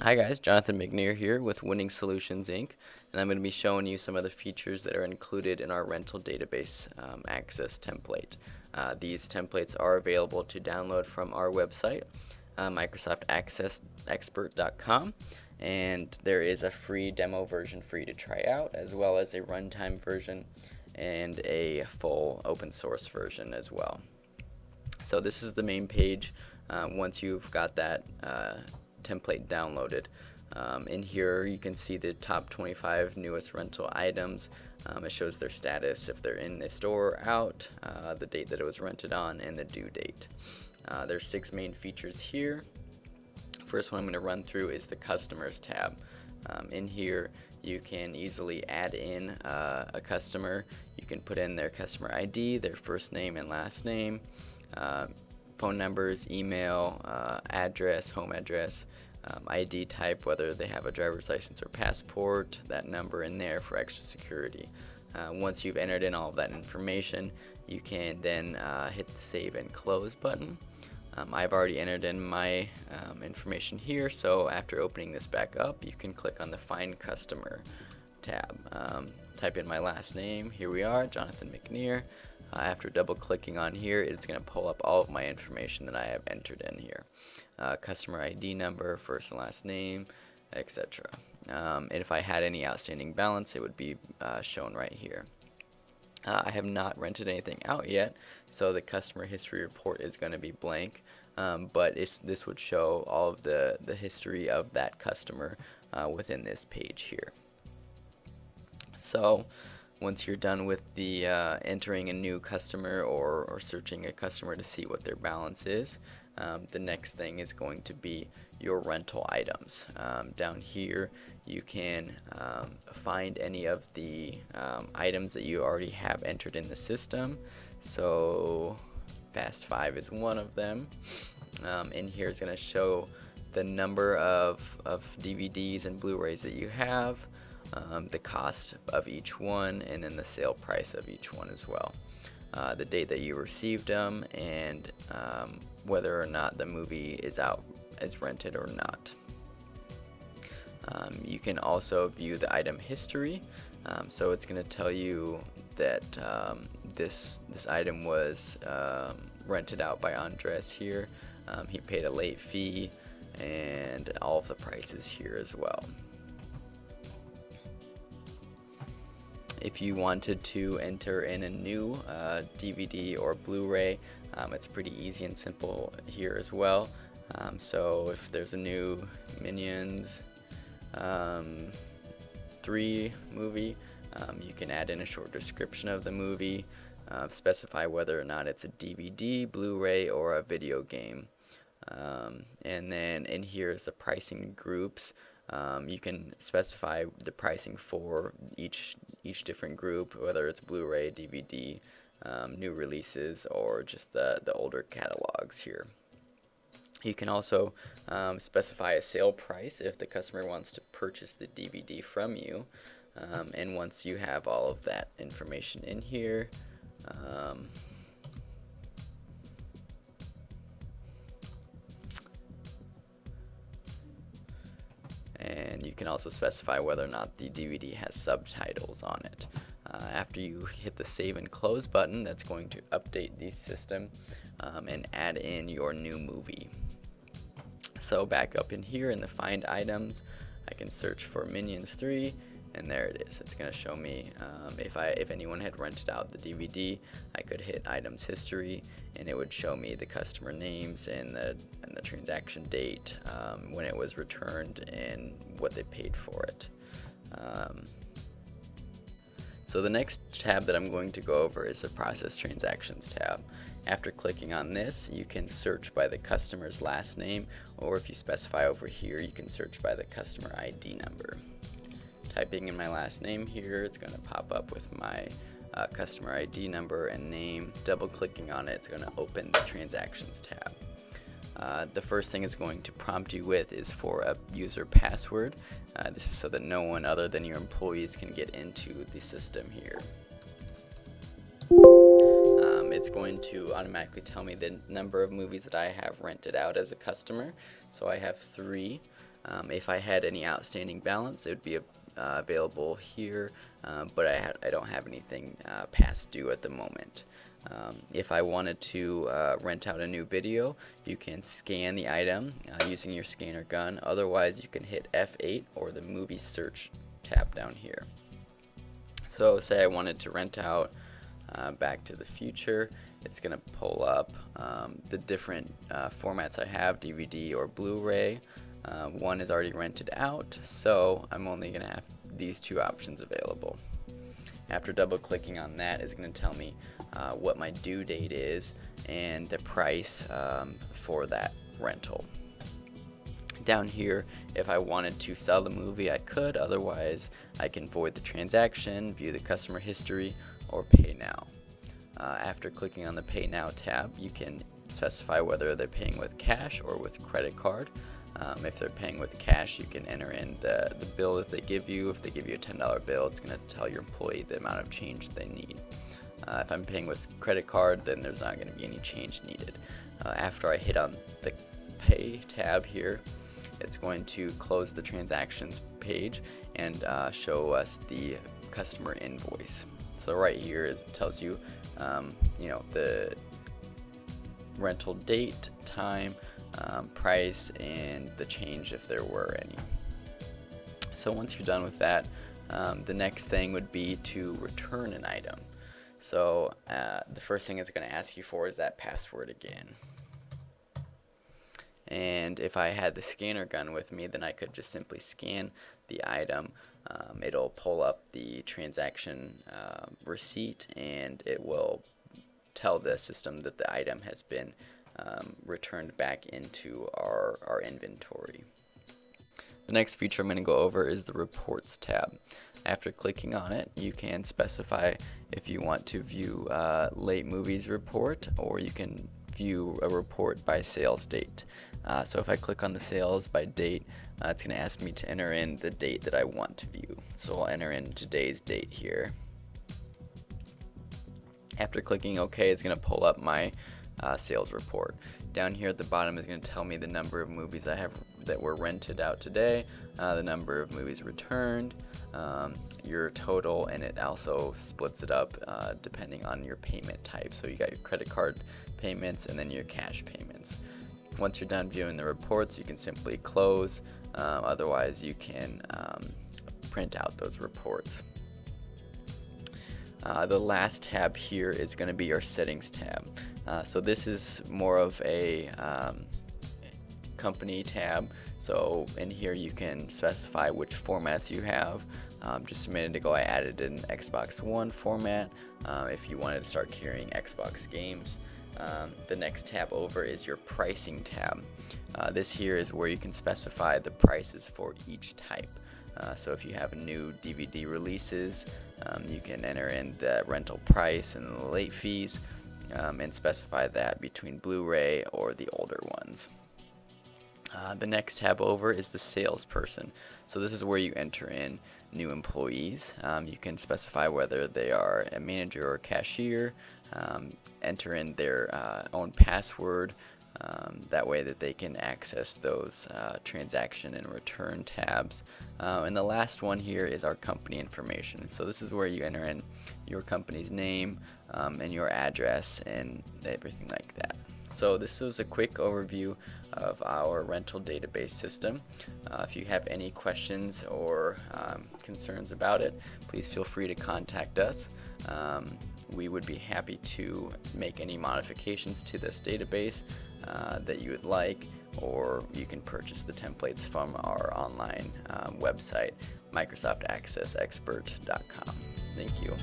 Hi guys, Jonathan McNear here with Winning Solutions Inc. And I'm going to be showing you some of the features that are included in our rental database um, access template. Uh, these templates are available to download from our website, uh, microsoftaccessexpert.com. And there is a free demo version for you to try out, as well as a runtime version and a full open source version as well. So this is the main page. Uh, once you've got that uh, template downloaded. Um, in here you can see the top 25 newest rental items. Um, it shows their status if they're in the store or out, uh, the date that it was rented on, and the due date. Uh, there's six main features here. First one I'm going to run through is the customers tab. Um, in here you can easily add in uh, a customer. You can put in their customer ID, their first name and last name, uh, phone numbers, email, uh, address, home address, um, ID type, whether they have a driver's license or passport, that number in there for extra security. Uh, once you've entered in all of that information, you can then uh, hit the save and close button. Um, I've already entered in my um, information here, so after opening this back up, you can click on the Find Customer tab. Um, type in my last name, here we are, Jonathan McNear. Uh, after double clicking on here, it's going to pull up all of my information that I have entered in here. Uh, customer ID number, first and last name, etc. Um, and if I had any outstanding balance, it would be uh, shown right here. Uh, I have not rented anything out yet, so the customer history report is going to be blank. Um, but this would show all of the, the history of that customer uh, within this page here. So once you're done with the uh, entering a new customer or, or searching a customer to see what their balance is, um, the next thing is going to be your rental items. Um, down here you can um, find any of the um, items that you already have entered in the system. So Fast 5 is one of them. Um, in here is going to show the number of, of DVDs and Blu-rays that you have, um, the cost of each one, and then the sale price of each one as well. Uh, the date that you received them, and um, whether or not the movie is out as rented or not. Um, you can also view the item history, um, so it's going to tell you that um, this this item was um, rented out by Andres here. He paid a late fee, and all of the prices here as well. If you wanted to enter in a new uh, DVD or Blu-ray, um, it's pretty easy and simple here as well. Um, so if there's a new Minions um, 3 movie, um, you can add in a short description of the movie, uh, specify whether or not it's a DVD, Blu-ray, or a video game. Um, and then in here is the pricing groups. Um, you can specify the pricing for each each different group, whether it's Blu-ray, DVD, um, new releases, or just the, the older catalogs here. You can also um, specify a sale price if the customer wants to purchase the DVD from you. Um, and once you have all of that information in here, and you can also specify whether or not the DVD has subtitles on it. Uh, after you hit the save and close button, that's going to update the system um, and add in your new movie. So back up in here in the find items, I can search for Minions 3 and there it is. It's going to show me um, if I if anyone had rented out the DVD, I could hit items history, and it would show me the customer names and the and the transaction date, um, when it was returned, and what they paid for it. Um, so the next tab that I'm going to go over is the Process Transactions tab. After clicking on this, you can search by the customer's last name, or if you specify over here, you can search by the customer ID number typing in my last name here, it's going to pop up with my uh, customer ID number and name. Double clicking on it, it's going to open the transactions tab. Uh, the first thing it's going to prompt you with is for a user password. Uh, this is so that no one other than your employees can get into the system here. Um, it's going to automatically tell me the number of movies that I have rented out as a customer. So I have three. Um, if I had any outstanding balance, it would be uh, available here, um, but I, I don't have anything uh, past due at the moment. Um, if I wanted to uh, rent out a new video, you can scan the item uh, using your scanner gun. Otherwise, you can hit F8 or the movie search tab down here. So say I wanted to rent out uh, Back to the Future, it's going to pull up um, the different uh, formats I have, DVD or Blu-ray. Uh, one is already rented out, so I'm only going to have these two options available. After double clicking on that is going to tell me uh, what my due date is and the price um, for that rental. Down here, if I wanted to sell the movie, I could. Otherwise, I can void the transaction, view the customer history, or pay now. Uh, after clicking on the Pay Now tab, you can specify whether they're paying with cash or with credit card. Um, if they're paying with cash, you can enter in the, the bill that they give you. If they give you a $10 bill, it's going to tell your employee the amount of change they need. Uh, if I'm paying with credit card, then there's not going to be any change needed. Uh, after I hit on the Pay tab here, it's going to close the transactions page and uh, show us the customer invoice. So right here it tells you, um, you know, the rental date, time, um, price, and the change if there were any. So once you're done with that, um, the next thing would be to return an item. So uh, the first thing it's going to ask you for is that password again. And if I had the scanner gun with me, then I could just simply scan the item. Um, it'll pull up the transaction uh, receipt and it will tell the system that the item has been um, returned back into our, our inventory. The next feature I'm going to go over is the Reports tab. After clicking on it, you can specify if you want to view uh, late movies report or you can view a report by sales date. Uh, so if I click on the sales by date, uh, it's going to ask me to enter in the date that I want to view. So I'll enter in today's date here. After clicking OK, it's going to pull up my uh, sales report. Down here at the bottom is going to tell me the number of movies I have that were rented out today, uh, the number of movies returned, um, your total, and it also splits it up uh, depending on your payment type. So you got your credit card payments and then your cash payments. Once you're done viewing the reports, you can simply close. Um, otherwise, you can um, print out those reports. Uh, the last tab here is going to be your settings tab. Uh, so this is more of a um, company tab. So in here you can specify which formats you have. Um, just a minute ago I added an Xbox One format uh, if you wanted to start carrying Xbox games. Um, the next tab over is your pricing tab. Uh, this here is where you can specify the prices for each type. Uh, so if you have new DVD releases, um, you can enter in the rental price and the late fees um, and specify that between Blu-ray or the older ones. Uh, the next tab over is the salesperson. So this is where you enter in new employees. Um, you can specify whether they are a manager or cashier, um, enter in their uh, own password, um, that way that they can access those uh, transaction and return tabs. Uh, and the last one here is our company information. So this is where you enter in your company's name um, and your address and everything like that. So this was a quick overview of our rental database system. Uh, if you have any questions or um, concerns about it, please feel free to contact us. Um, we would be happy to make any modifications to this database uh, that you would like, or you can purchase the templates from our online um, website, MicrosoftAccessExpert.com. Thank you.